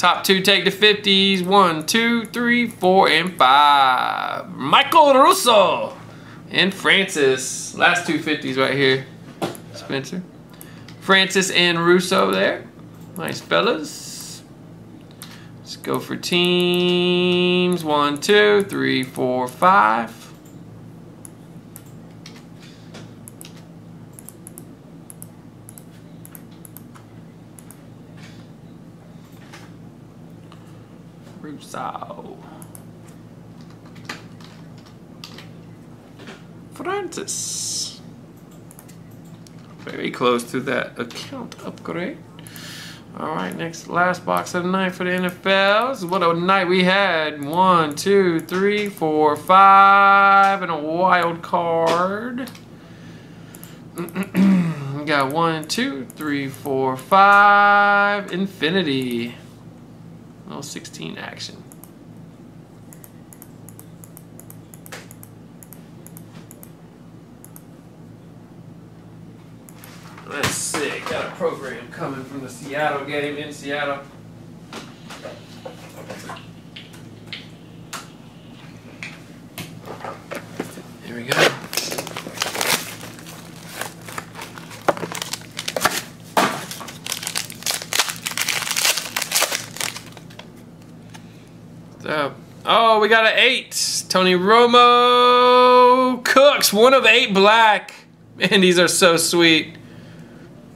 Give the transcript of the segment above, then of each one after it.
Top two take the 50s. One, two, three, four, and five. Michael Russo and Francis. Last two 50s right here. Spencer. Francis and Russo there. Nice fellas. Let's go for teams. One, two, three, four, five. Russo. Francis. Very close to that account upgrade. All right, next last box of the night for the NFLs. What a night we had. One, two, three, four, five, and a wild card. we got one, two, three, four, five, infinity. Little 16 action. Let's see, got a program coming from the Seattle game in Seattle. Here we go. So, oh, we got an eight. Tony Romo Cooks, one of eight black. Man, these are so sweet.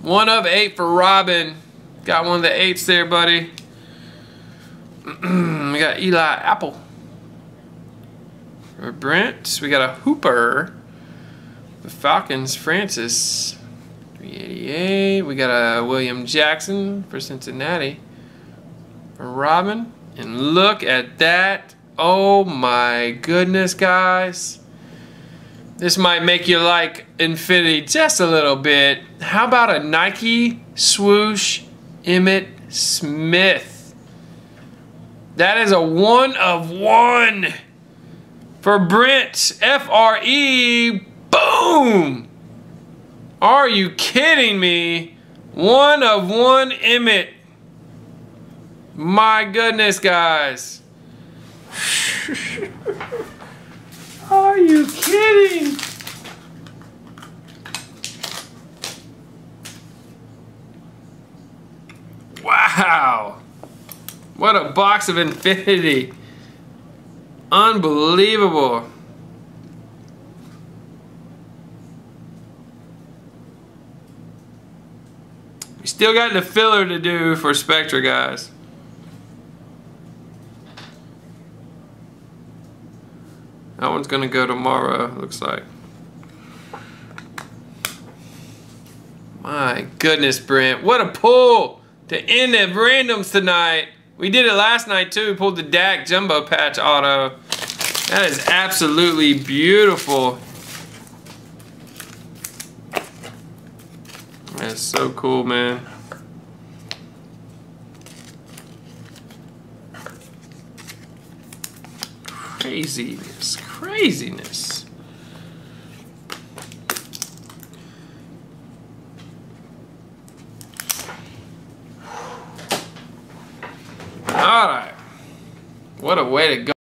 One of eight for Robin. Got one of the eights there, buddy. we got Eli Apple. For Brent, we got a Hooper. The Falcons, Francis. 388. We got a William Jackson for Cincinnati. Robin. And look at that. Oh my goodness, guys. This might make you like Infinity just a little bit. How about a Nike swoosh Emmitt Smith? That is a one of one for Brent. F-R-E. Boom. Are you kidding me? One of one Emmitt. My goodness, guys. Are you kidding? Wow. What a box of infinity. Unbelievable. We still got the filler to do for Spectra, guys. That one's gonna go tomorrow, looks like. My goodness, Brent. What a pull to end the randoms tonight. We did it last night too. We pulled the Dak Jumbo Patch Auto. That is absolutely beautiful. That's so cool, man. Craziness, craziness. All right. What a way to go.